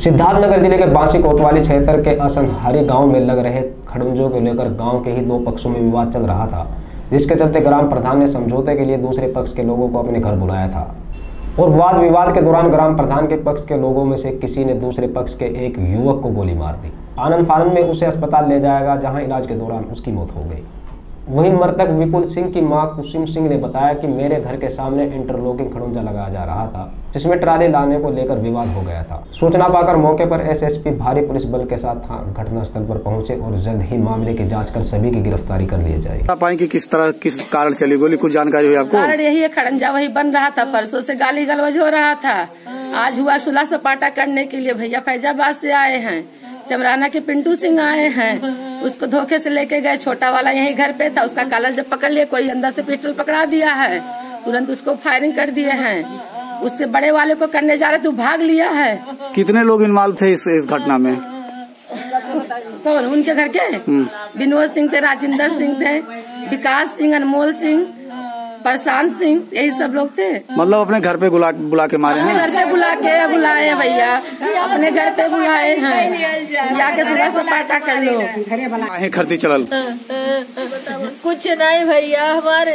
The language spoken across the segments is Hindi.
सिद्धार्थनगर ज़िले के बांसी कोतवाली क्षेत्र के असनहरी गाँव में लग रहे खड़ंजों को लेकर गाँव के ही दो पक्षों में विवाद चल रहा था, जिसके चलते ग्राम प्रधान ने समझौते के लिए दूसरे पक्ष के लोगों को अपने घर बुलाया था। और वाद विवाद के दौरान ग्राम प्रधान के पक्ष के लोगों में से किसी ने दूसरे पक्ष के एक युवक को गोली मार दी। आनंद फानंद में उसे अस्पताल ले जाएगा जहाँ इलाज के दौरान उसकी मौत हो गई। वहीं मृतक विपुल सिंह की माँ कुसुम सिंह ने बताया कि मेरे घर के सामने इंटरलॉकिंग खड़ूंजा लगाया जा रहा था जिसमें ट्राली लाने को लेकर विवाद हो गया था। सूचना पाकर मौके पर एसएसपी भारी पुलिस बल के साथ घटनास्थल पर पहुँचे और जल्द ही मामले की जाँच कर सभी की गिरफ्तारी कर ली जाएगी। बता पाएँगे किस तरह किस कारण चली गोली कुछ जानकारी हुई आपको? कारण यही है खड़ंजा वही बन रहा था परसों से गाली गलौज हो रहा था। आज हुआ सुलह सपाटा करने के लिए भैया फैजाबाद से आए हैं। समराना के पिंटू सिंह आए हैं। उसको धोखे से लेके गए छोटा वाला यही घर पे था। उसका कलर जब पकड़ लिए कोई अंदर से पिस्टल पकड़ा दिया है। तुरंत उसको फायरिंग कर दिए हैं। उससे बड़े वाले को करने जा रहे तो भाग लिया है। कितने लोग इन्वॉल्व थे इस इस घटना में? कौन उनके घर के? विनोद सिंह थे राजेंद्र सिंह थे विकास सिंह अनमोल सिंह। प्रशांत सिंह यही सब लोग थे। मतलब अपने घर पे बुला बुला के मारे हैं? घर पे बुला के बुलाए हैं भैया। अपने घर पे बुलाए हैं। जाके सुबह से सपाटा कर लो। काहे खरती चलल। कुछ नहीं भैया हमारे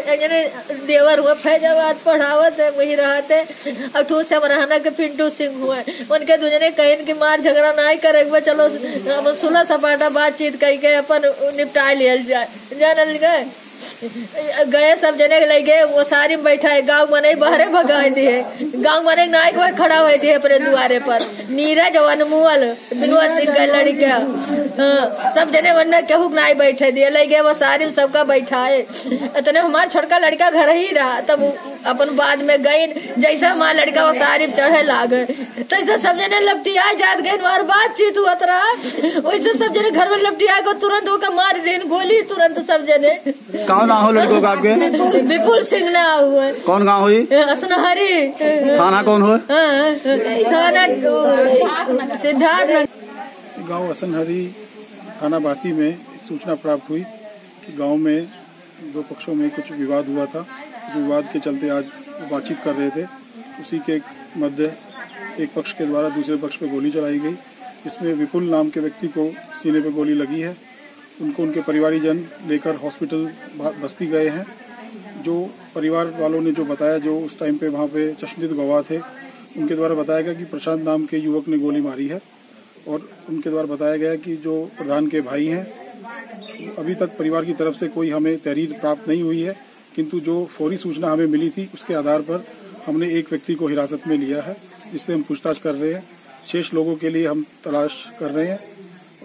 देवर हुआ फैजाबाद पढ़ावत है वही रहते अब ठू से रहना के पिंटू सिंह हुए। उनके दूजने कहीं की मार झगड़ा नहीं करे चलो सुलह सपाटा बातचीत करके अपन निपटा लिया जाए जानल गए। गए सब जने लगे वो सारी में बैठा है गाँव मने बहरे भगाए दिए। गाँव मने नायक पर खड़ा हुए थे अपने द्वारे पर। नीरज अनमोल विनोद सिंह का लड़का हाँ, सब जने वरना केहू नाई बैठे दिए। लगे वो सारी में सबका बैठाए। इतने हमारा छोटका लड़का घर ही रहा। तब अपन बाद में गई जैसा हमारा लड़का वो सारी में चढ़े लागे। तैसे सब जने लपटिया जात गए और बातचीत हुआ रहा वैसे सब जने घर में लपटिया को तुरंत होकर मार देन गोली तुरंत सब जने। कौन गाँव हो लड़कों का आपके? विपुल सिंह ना हुआ। कौन गाँव हुई? असनहरी। थाना कौन हो हाँ, थाना सिद्धार्थ गाँव असनहरी थाना बासी में सूचना प्राप्त हुई कि गाँव में दो पक्षों में कुछ विवाद हुआ था। उस विवाद के चलते आज वो बातचीत कर रहे थे। उसी के मध्य एक पक्ष के द्वारा दूसरे पक्ष पर गोली चलाई गई इसमें विपुल नाम के व्यक्ति को सीने पर गोली लगी है। उनको उनके परिवारीजन लेकर हॉस्पिटल बस्ती गए हैं। जो परिवार वालों ने जो बताया, जो उस टाइम पे वहाँ पे चश्मदीद गवाह थे, उनके द्वारा बताया गया कि प्रशांत नाम के युवक ने गोली मारी है और उनके द्वारा बताया गया कि जो प्रधान के भाई हैं, अभी तक परिवार की तरफ़ से कोई हमें तहरीर प्राप्त नहीं हुई है, किंतु जो फौरी सूचना हमें मिली थी, उसके आधार पर हमने एक व्यक्ति को हिरासत में लिया है, जिससे हम पूछताछ कर रहे हैं। शेष लोगों के लिए हम तलाश कर रहे हैं।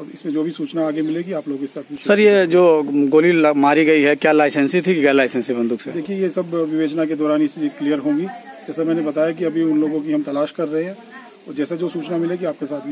और इसमें जो भी सूचना आगे मिलेगी आप लोगों के साथ सर ये जो गोली मारी गई है क्या लाइसेंसी थी कि गैर लाइसेंसी बंदूक से? देखिए ये सब विवेचना के दौरान इस क्लियर होंगी। जैसा मैंने बताया कि अभी उन लोगों की हम तलाश कर रहे हैं और जैसा जो सूचना मिलेगी आपके साथ भी